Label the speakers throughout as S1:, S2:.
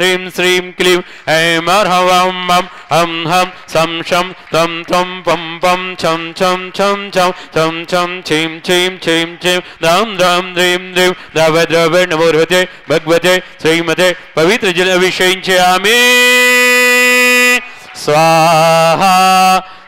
S1: ह्रीं श्रीं क्लीं ऐं अर्हवं मं हं हं सं शं तं तं पं पं छं छं छं छं छं छं छीं छीं छीं छीं रां रां ह्रीं ह्रीं द्रव द्रव नमोर्हते भगवते श्रीमते पवित्र जल अभिषेकामि स्वाहा।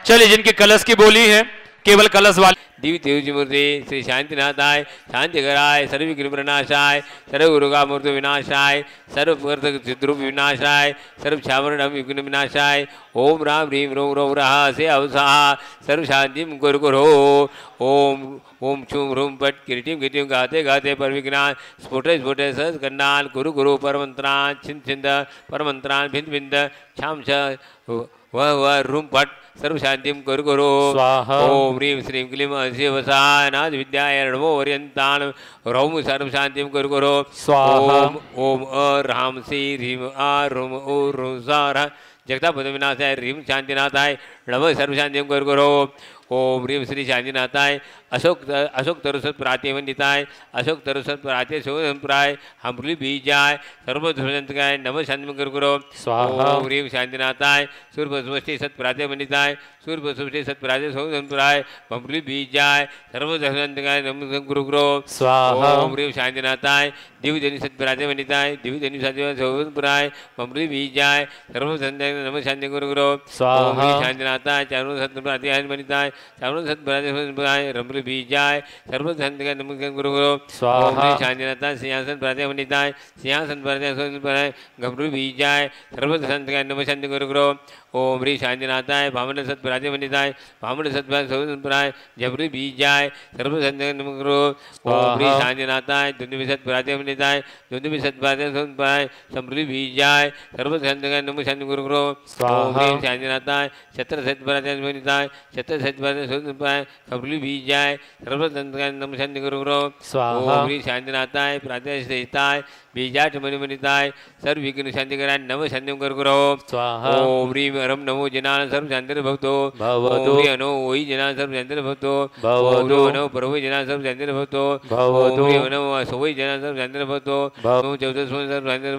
S1: चलिए जिनके कलश की बोली है, केवल कलश वाले
S2: दिव्य तेज मूर्ति श्री शांतिनाथाय शांतिकराय सर्व विनाशाय सर्व उर्गा मूर्ति विनाशाय सर्व चिद्रूप विनाशाय सर्व छावरण विघ्न विनाशाय ओम राम ह्रीं रो रो रहा से अवसाह सर्व शांति गुरु गुरु ओम ओम छुम ह्रूम पट किरीटिम किरीटिम गाते गाते पर विघ्नान स्फुटे स्फुट सहज कन्नान गुरु गुरु परमंत्रान छिंद छिंद परमंत्रान भिंद भिंद छाम छ वह वह रूम पट सर्व शांतिम गुरु गुरु ओम ह्रीं श्रीं क्लीं शिवसानाद विद्याय नमो वर्यन्तान रौम सर्व शांतिम गुरु गुरु
S1: स्वाहा।
S2: ओम ओम अ राम सी ह्रीं आ रुम ओ रुम सार जगतापद विनाशाय ह्रीं शांतिनाथाय नमः सर्व शांतिम गुरु गुरु ओम ह्रीं श्री शांतिनाथाय अशोक अशोक तरुसत प्राते वंदिताय अशोक तरुसत प्राते सोधनप्राय हमली बीजाय सर्व ध्वजंतकाय नमः शांतिम गुरु गुरु
S1: स्वाहा।
S2: ओम ह्रीं शांतिनाथाय सूर्य स्वष्टि सत प्राते वंदिताय सूर्य स्वष्टि सत प्राते सोधनप्राय हमली बीजाय सर्व ध्वजंतकाय नमः गुरु गुरु
S1: स्वाहा।
S2: ओम ह्रीं शांतिनाथाय दिव्य जनि सत प्राते वंदिताय दिव्य जनि सत सोधनप्राय हमली बीजाय सर्व संध्या नमः शांति गुरु गुरु
S1: स्वाहा।
S2: ओम ह्रीं शांतिनाथाय चारों सत प्राते वंदिताय चारों सत प्राते सोधनप्राय रमली बीजाय सर्व संध्या नमः गुरु गुरु
S1: स्वाहा।
S2: ओम ह्रीं शांतिनाथाय सिंहासन प्राते वंदिताय सिंहासन प्राते सोधनप्राय घमरू बीजाय सर्व संध्या नमः शांति गुरु गुरु ओम ह्री शांतिनाथाय भामन सत प्राते वंदिताय भामन सत सोधनप्राय जबरी बीजाय सर्व नमः गुरु ओम ह्री
S1: स्वाहा।
S2: शांतिनाथाय दुंदुभि सत प्राते वंदिताय दुंदुभि सत प्राते सोधनप्राय समृद्धि बीजाय सर्व संध्या नमः शांति गुरु गुरु
S1: स्वाहा।
S2: शांतिनाथाय छत्र छत्र शांति गुरु गुरु।
S1: स्वाहा।
S2: शांतिनाथाय मणिमणिताय सर्व विघ्न शांतिकराय नमः शांति गुरु
S1: स्वाहा।
S2: ओम ह्रीं हरम नमो जनान सर्व शांतिर भवतो। अनो ओई जनान सर्व शांतिर भवतो।
S1: भवतु।
S2: अनो जनान सर्व शांतिर भवतो। अनो जनान सर्व शांतिर ओम चौदह सर्व शांतिर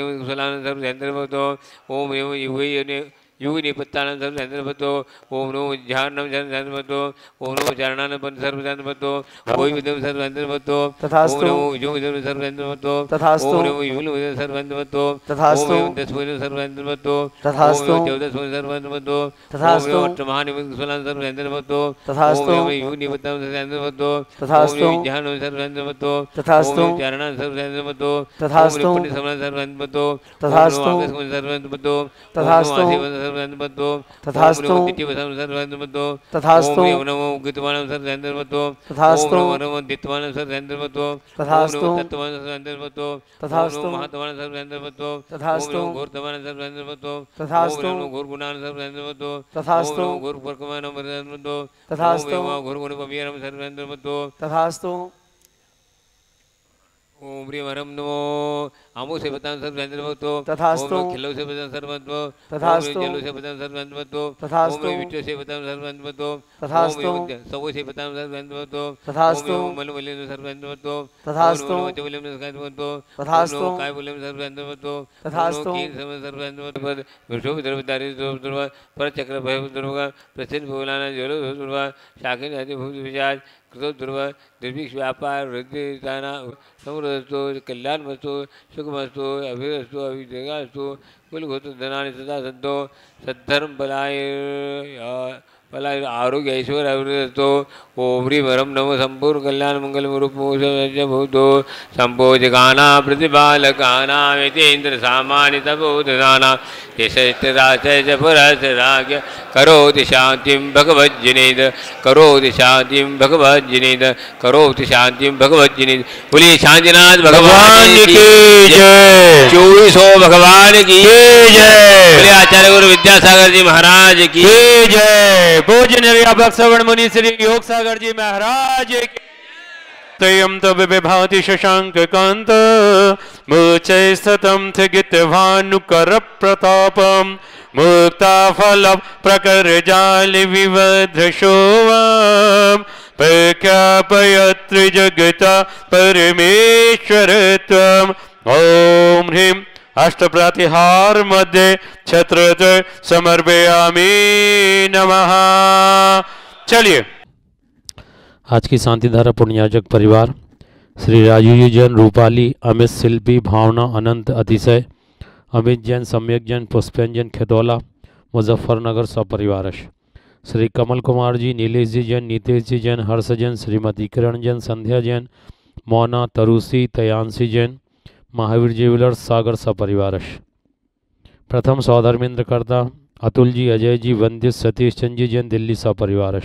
S2: ओम नमो सर्व शांतिर भवतो ओम ह्रीं युवै अने युग निपत्तानं सर्व शांतिर भवतो ओम नमो ध्यानं सर्व शांतिर भवतो ओम नमो चरणानं पण सर्व शांतिर भवतो ओम विदम सर्व शांतिर भवतो
S3: तथास्तु।
S2: ओम नमो विजो विदम सर्व शांतिर भवतो
S3: तथास्तु।
S2: ओम नमो युल विदम सर्व शांतिर भवतो
S3: तथास्तु।
S2: ओम दस वैन सर्व शांतिर भवतो
S3: तथास्तु।
S2: ओम चौदह वैन सर्व शांतिर भवतो
S3: तथास्तु।
S2: ओम एवं अष्टमहानिमित्त कुशलान् सर्व शांतिर भवतो
S3: तथास्तु।
S2: ओम एवं युग निपत्तानं सर्व शांतिर भवतो
S3: तथास्तु।
S2: ओम एवं ध्यानं सर्व शांतिर भवतो
S3: तथास्तु।
S2: ओम चरणानं सर्व शांतिर भवतो
S3: तथास्तु।
S2: ओम एवं सर्व शांतिर भवतो
S3: तथास्तु।
S2: ओम एवं आकाश सर्व शांतिर भवतो
S3: तथास्तु।
S2: ओम एवं सर्व
S3: तथास्तु।
S2: ओम एवं दिट्टि वसं सर्व शांतिर भवतो
S3: तथास्तु।
S2: ओम नमो गीतवानं सर्व
S3: तथास्तु।
S2: ओम नमो दित्वानं सर्व शांतिर भवतो
S3: तथास्तु।
S2: ओम नमो तत्त्वानं सर्व शांतिर भवतो
S3: तथास्तु।
S2: ओम नमो महात्मानं सर्व शांतिर भवतो
S3: तथास्तु।
S2: ओम नमो घोरतमानं सर्व शांतिर भवतो
S3: तथास्तु।
S2: ओम नमो घोरगुणानं सर्व शांतिर भवतो
S3: तथास्तु।
S2: ओम नमो घोरपरकमानं सर्व शांतिर भवतो
S3: तथास्तु।
S2: ओम नमो घोरगुणपमीयनं सर्व शांतिर भवतो
S3: तथास्तु
S2: ओम ह्रीं हरं नमो आमो से बतान सर्व शांतिर भवतो
S3: तथास्तु।
S2: खिलो से बतान सर्व शांतिर भवतो
S3: तथास्तु।
S2: जलो से बतान सर्व शांतिर भवतो
S3: तथास्तु।
S2: ओम विट्टो से बतान सर्व शांतिर भवतो
S3: तथास्तु।
S2: सवो से बतान सर्व शांतिर भवतो
S3: तथास्तु।
S2: ओम मल वलिन सर्व शांतिर भवतो
S3: तथास्तु।
S2: ओम सर्व भवतो
S3: तथास्तु।
S2: काय सर्व शांतिर भवतो
S3: तथास्तु।
S2: सर्व सर्व विद्रव दारि सर्व पर चक्र भय दुर्ग प्रसिद्ध भोलाना जलो दुर्ग शाकिन आदि भूत कृतो दुर्व व्यापार वृद्धिदाना समृद्धस्तु कल्याणमस्तु सुखमस्तु अभिरस्तु अभिजगास्तु कुलभूत धनानि सदा सद्धो सद्धर्म बलाय बलाय आरोग्य ऐश्वर्य अभिवृद्धस्तो ओम ह्रीं हरं नमो संपूर्ण कल्याण मंगल रूप भूतो संपोजगाना प्रतिपालकाना यतेन्द्र सामान्य तपोधनाना यशराज पुरसराज्य करोति शांतिं भगवज्जनेद करोति शांतिं भगवज्जनेद करोति शांतिं भगवज्जनेद बोलिए शांतिनाथ भगवान की
S1: जय
S2: चौबीसों भगवान की
S1: जय।
S2: आचार्य गुरु विद्यासागर जी महाराज की।
S1: जय व्यापक श्रवण मुनि श्री योग सागर जी महाराज की। तयम तब विभाति शशांक कांत मुचय सतम थगित भानुकर प्रतापम मुक्ता फल प्रकर जाल विवध विवध्रशोवाम प्रख्यापयत्र जगता परमेश्वर ओम ह्रीम अष्टप्रतिहार मध्ये छत्र समर्पयामी नमः। चलिए। आज की शांतिधारा पुण्याजक परिवार, श्री राजू जैन, रूपाली, अमित शिल्पी, भावना, अनंत, अतिशय, अमित जैन, सम्यक जैन पुष्पंजन खेतौला मुजफ्फरनगर सपरिवारश। श्री कमल कुमार जी, नीलेश जी जैन, नीतेश जी जैन, हर्ष जैन, श्रीमती किरण जैन, संध्या जैन, मोना, तरुसी तयांशी जैन महावीर ज्वेलर्स सागर सपरिवारश प्रथम सौधर्मेंद्रकर्ता अतुल जी, अजय जी, वंदित सतीश चंद जी, जैन दिल्ली सपरिवारश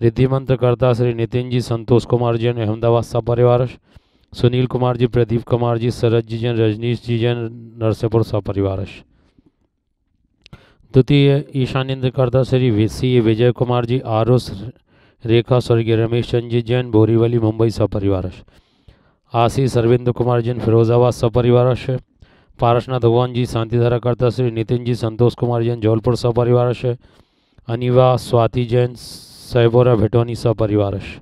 S1: रिद्धिमंत्रकर्ता श्री नितिन जी, संतोष कुमार जैन अहमदाबाद सपरिवारश सुनील कुमार जी, प्रदीप कुमार जी सरज जी जैन, रजनीश जी जैन, नरसिंहपुर सपरिवारश द्वितीय ईशान्यंद्रकर्ता श्री वी सी विजय कुमार जी, आरुष रेखा स्वर्गीय रमेश चंद जी जैन, बोरीवली, मुंबई सपरिवारश आशीष अरविंद कुमार जैन फिरोजाबाद सपरिवारश पारसनाथ भगवान जी शांतिधारा करता श्री नितिन जी संतोष कुमार जैन जौलपुर सपरिवारश अनिवा स्वाति जैन सहबोरा भेटोनी सपरिवारश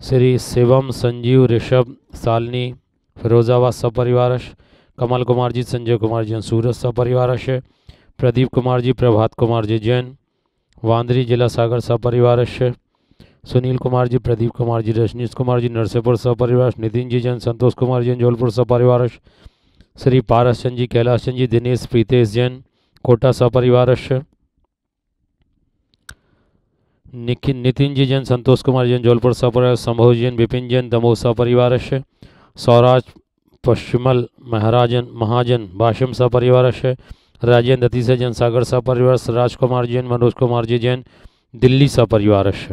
S1: श्री शिवम संजीव ऋषभ सालनी फिरोजाबाद सपरिवारश कमल कुमार जी संजय कुमार जैन सूरत सपरिवारश प्रदीप कुमार जी प्रभात कुमार जी जैन, वांदरी जिला सागर सपरिवारश सुनील कुमार जी, प्रदीप कुमार जी, रजनीश कुमार जी, नरसिंहपुर सपरिवार नितिन जी, जैन संतोष कुमार जैन जौलपुर सपरिवार श्री पारस चंद जी, कैलाश चंद जी, दिनेश प्रीतेश जैन, कोटा सपरिवारश निखिन नितिन जी जैन, संतोष कुमार जैन, जौलपुर सपरिवार संभव जैन, विपिन जैन, दमोह सपरिवारश सौराज पश्चिमल महाराजन, महाजन भाषम सपरिवारश राजेंद्र अतिशय जैन, सागर सपरिवार राजकुमार जैन, मनोज कुमार जी जैन, दिल्ली सपरिवारश